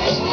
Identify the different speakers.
Speaker 1: Gracias.